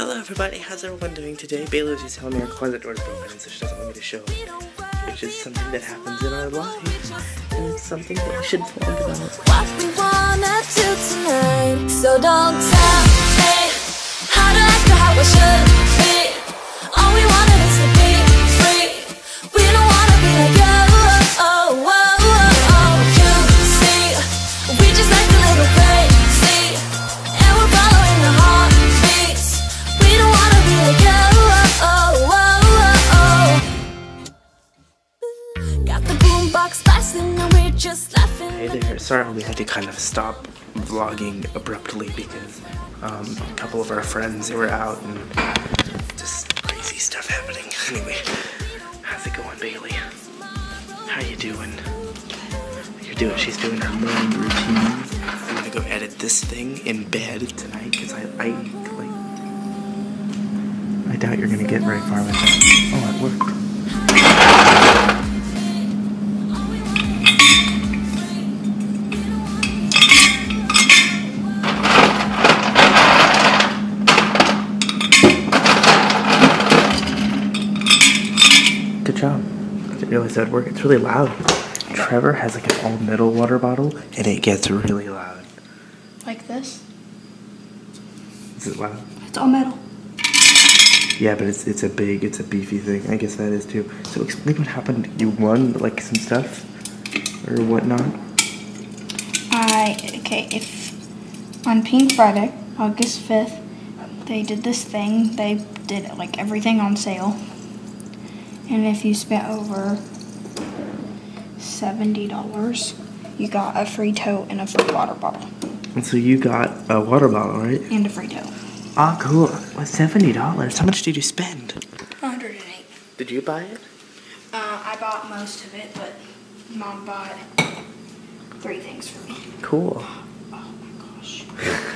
Hello everybody, how's everyone doing today? Baylee was just telling me her closet door is broken so she doesn't want me to show it. Which is something that happens in our life. And it's something that we should vlog about. what we wanna do tonight. So don't tell me how to act or how should sorry we had to kind of stop vlogging abruptly because um, a couple of our friends they were out and just crazy stuff happening. Anyway, how's it going, Baylee? How you doing? You're doing. She's doing her morning routine. I'm gonna go edit this thing in bed tonight because I, I like. I doubt you're gonna get very far with that. Oh, it worked. I that would work. It's really loud. Trevor has like an all metal water bottle and it gets really loud. Like this. Is it loud? It's all metal. Yeah, but it's it's a big, it's a beefy thing. I guess that is too. So explain what happened. You won like some stuff or whatnot. I okay, if on Pink Friday, August fifth, they did this thing. They did like everything on sale. And if you spent over seventy dollars, you got a free tote and a free water bottle. And so you got a water bottle, right? And a free tote. Ah, cool. What seventy dollars? How much did you spend? 108. Did you buy it? Uh, I bought most of it, but mom bought three things for me. Cool. Oh my gosh.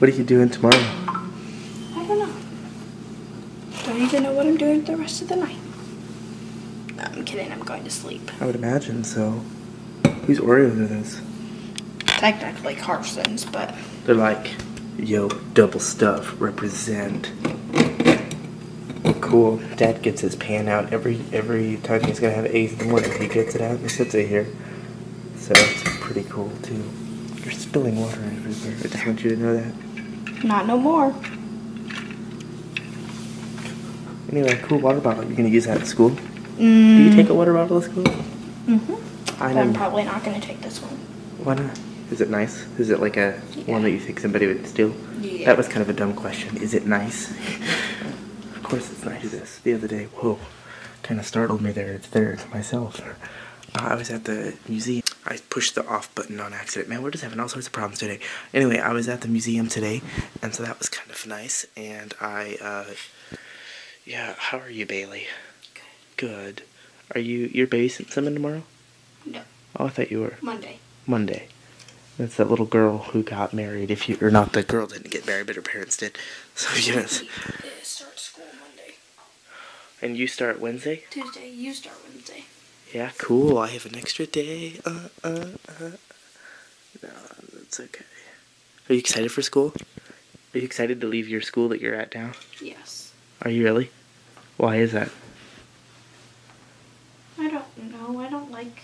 What are you doing tomorrow? I don't know. Even know what I'm doing the rest of the night. No, I'm kidding. I'm going to sleep. I would imagine so. Whose Oreos are those? Technically Carson's, but They're like, yo, double stuff, represent. Cool. Dad gets his pan out every every time he's gonna have A's in the morning. He gets it out and he sits it here. So it's pretty cool too. You're spilling water everywhere. I just want you to know that. not no more. Anyway, cool water bottle. You're gonna use that at school? Do Mm, you take a water bottle to school? mhm. I I'm probably not going to take this one. Why not? Is it nice? Is it like a one that you think somebody would steal? Yeah. That was kind of a dumb question. Is it nice? of course it's nice. This the other day. Whoa, kind of startled me there. It's there It's myself. Uh, I was at the museum. I pushed the off button on accident. Man, we're just having all sorts of problems today. Anyway, I was at the museum today, and so that was kind of nice. And I, uh, yeah. How are you, Baylee? Good. Good. Are you you're babysitting someone tomorrow? No, Oh, I thought you were. Monday. Monday. That's that little girl who got married. If you or not, the girl didn't get married, but her parents did. So yes. It starts school Monday. And you start Wednesday. Tuesday, you start Wednesday. Yeah, cool. I have an extra day. Uh, uh, uh. No, that's okay. Are you excited for school? Are you excited to leave your school that you're at now? Yes. Are you really? Why is that? I don't know. I don't like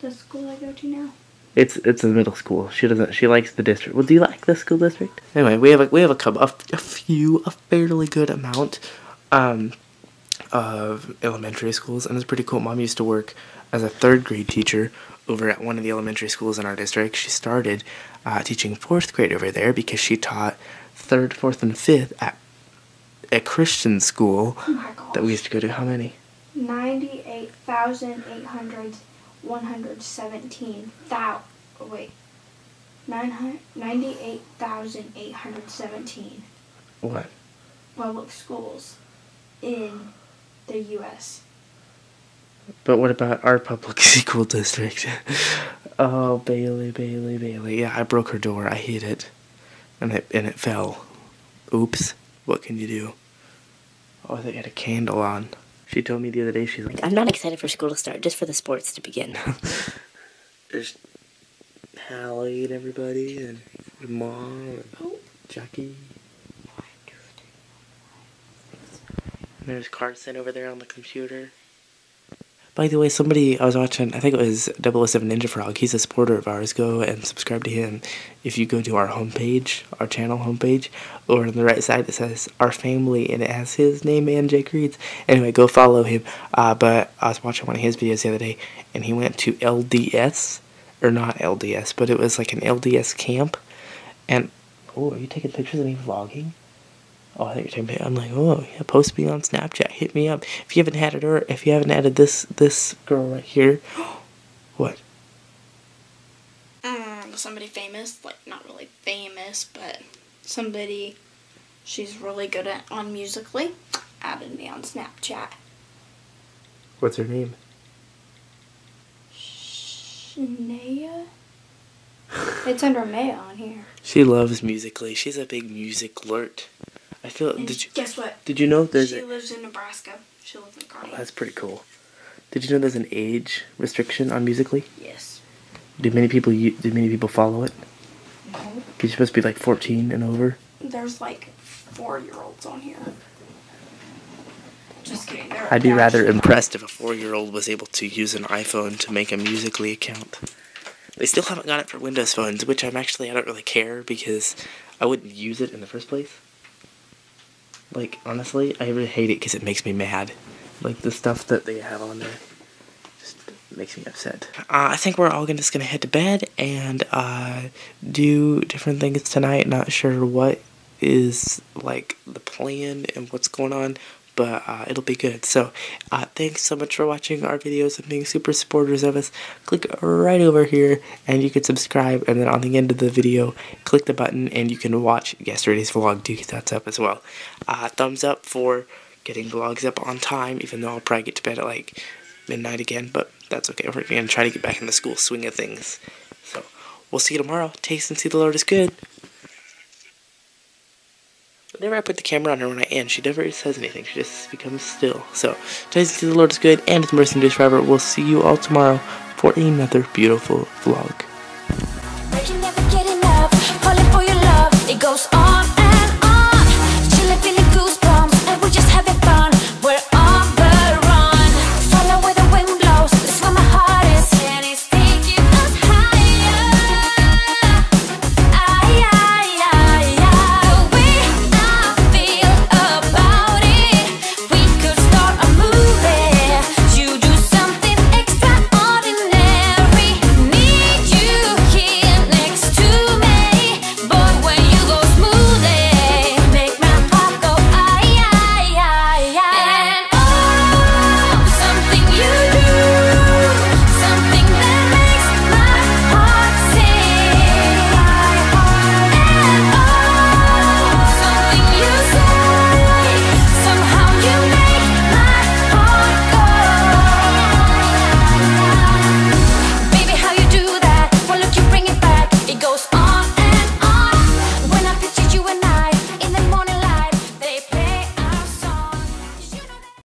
the school I go to now. It's it's a middle school. She doesn't. She likes the district. Well, do you like the school district? Anyway, we have a we have a couple a, a few a fairly good amount um, of elementary schools, and it's pretty cool. Mom used to work as a third grade teacher over at one of the elementary schools in our district. She started uh, teaching fourth grade over there because she taught third, fourth, and fifth at a Christian school Oh that we used to go to. How many? 98,800, 117. Thou, oh wait. 900 98,817 What? public schools in the U.S. But what about our public school district? oh, Baylee, Baylee, Baylee. Yeah, I broke her door. I hit it, and it and it fell. Oops. What can you do? Oh, they had a candle on. She told me the other day. She's like, I'm not excited for school to start, just for the sports to begin. "There's Hallie and everybody, and your mom. And Oh, Jackie. There's Carson over there on the computer. By the way, somebody I was watching, I think it was 007 Ninja Frog. He's a supporter of ours. Go and subscribe to him. If you go to our homepage, our channel homepage, or on the right side it says our family, and it has his name and Jake Reed's. Anyway, go follow him. Uh, but I was watching one of his videos the other day, and he went to LDS, or not LDS, but it was like an LDS camp. And oh, are you taking pictures of me vlogging? Oh, I think you're taking. I'm like, oh yeah, post me on Snapchat. Hit me up if you haven't it or if you haven't added this this girl right here. what? Um, somebody famous, like not really famous, but somebody she's really good at on musical.ly added me on Snapchat. What's her name? Shania? it's under Maya on here. She loves musical.ly. She's a big music alert. I feel. And Did you guess what? did you know there's she a, lives in Nebraska. She lives in oh, that's pretty cool. Did you know there's an age restriction on musical.ly? yes. Do many people do many people follow it? No. You're supposed to be like 14 and over. There's like four year olds on here. Just kidding. They're I'd be rather impressed if a four-year-old was able to use an iPhone to make a musical.ly account. They still haven't got it for Windows phones, which I'm actually I don't really care because I wouldn't use it in the first place. Like honestly, I really hate it because it makes me mad. Like the stuff that they have on there just makes me upset. Uh, I think we're all gonna, just gonna head to bed and uh, do different things tonight. Not sure what is like the plan and what's going on, but uh, it'll be good. So, uh, thanks so much for watching our videos and being super supporters of us. Click right over here and you can subscribe, and then on the end of the video, click the button and you can watch yesterday's vlog too, that's up as well. Uh, thumbs up for getting vlogs up on time, even though I'll probably get to bed at like midnight again, but that's okay. We're gonna try to get back in the school swing of things. So, we'll see you tomorrow. Taste and see the Lord is good. Whenever I put the camera on her when I end, she never says anything. She just becomes still. So, and see the Lord is good, and His mercy endures forever. We'll see you all tomorrow for another beautiful vlog.